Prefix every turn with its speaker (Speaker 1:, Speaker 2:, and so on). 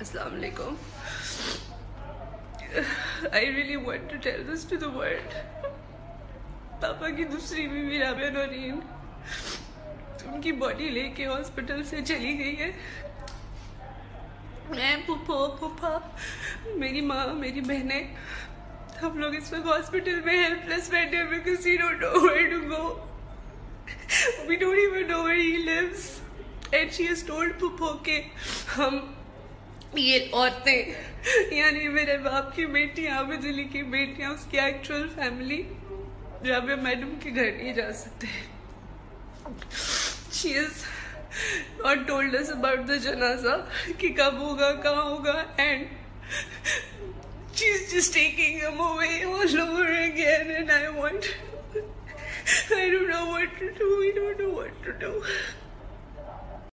Speaker 1: अस्सलाम वालेकुम I really want to tell this to the world पापा की दूसरी बीवी राबिया नौरीन, उनकी बॉडी लेके हॉस्पिटल से चली गई है। मैं पुप्पो पुप्पा मेरी माँ, मेरी बहनें, हम लोग इस वक्त हॉस्पिटल में हेल्पलेस बैठे हैं because we don't know where to go we don't even know where he lives and she has told Pupo के हम ये औरतें, यानी मेरे बाप की बेटियाँ आबिद अली की बेटियाँ उसकी एक्चुअल फैमिली राबिया मैडम के घर नहीं जा सकते। She is not told us about the जनाजा कि कब होगा, कहाँ होगा and is just taking them away all over again and I want